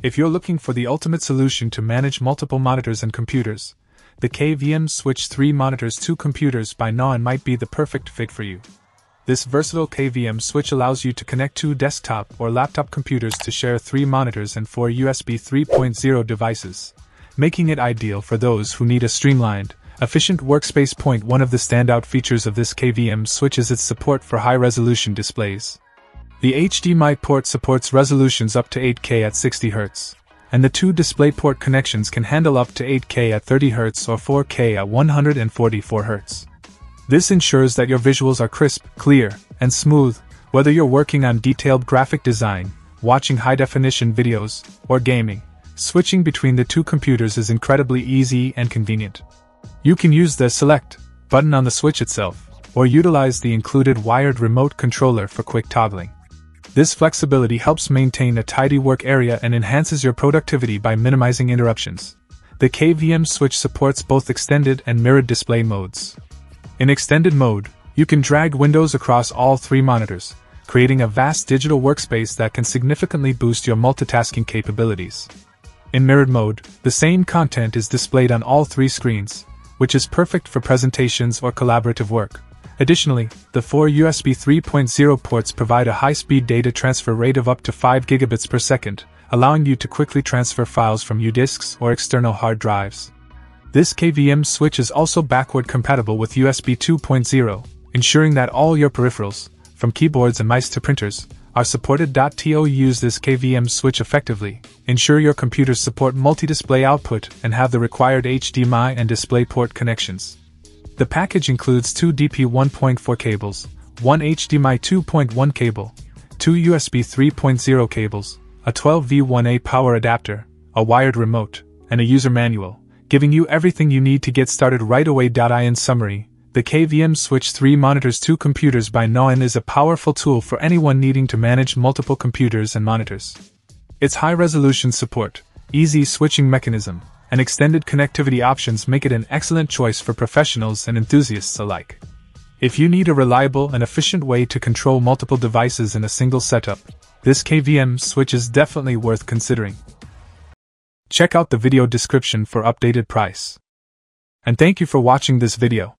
If you're looking for the ultimate solution to manage multiple monitors and computers, the KVM Switch 3 monitors two computers by Nauen might be the perfect fit for you. This versatile KVM switch allows you to connect two desktop or laptop computers to share three monitors and four USB 3.0 devices, making it ideal for those who need a streamlined, efficient workspace. Point one of the standout features of this KVM switch is its support for high resolution displays. The HDMI port supports resolutions up to 8K at 60 Hz, and the two DisplayPort connections can handle up to 8K at 30 Hz or 4K at 144 Hz. This ensures that your visuals are crisp, clear, and smooth, whether you're working on detailed graphic design, watching high definition videos, or gaming. Switching between the two computers is incredibly easy and convenient. You can use the Select button on the Switch itself, or utilize the included wired remote controller for quick toggling. This flexibility helps maintain a tidy work area and enhances your productivity by minimizing interruptions. The KVM switch supports both extended and mirrored display modes. In extended mode, you can drag windows across all three monitors, creating a vast digital workspace that can significantly boost your multitasking capabilities. In mirrored mode, the same content is displayed on all three screens, which is perfect for presentations or collaborative work. Additionally, the four USB 3.0 ports provide a high-speed data transfer rate of up to 5 gigabits per second, allowing you to quickly transfer files from U-disks or external hard drives. This KVM switch is also backward compatible with USB 2.0, ensuring that all your peripherals, from keyboards and mice to printers, are supported. To use this KVM switch effectively, ensure your computers support multi-display output and have the required HDMI and DisplayPort connections. The package includes two DP 1.4 cables, one HDMI 2.1 cable, two USB 3.0 cables, a 12V1A power adapter, a wired remote, and a user manual, giving you everything you need to get started right away. I in summary, the KVM Switch 3 monitors two computers by Nauen is a powerful tool for anyone needing to manage multiple computers and monitors. Its high resolution support, easy switching mechanism, and extended connectivity options make it an excellent choice for professionals and enthusiasts alike. If you need a reliable and efficient way to control multiple devices in a single setup, this KVM switch is definitely worth considering. Check out the video description for updated price. And thank you for watching this video.